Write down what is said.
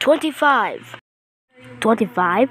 25. 25?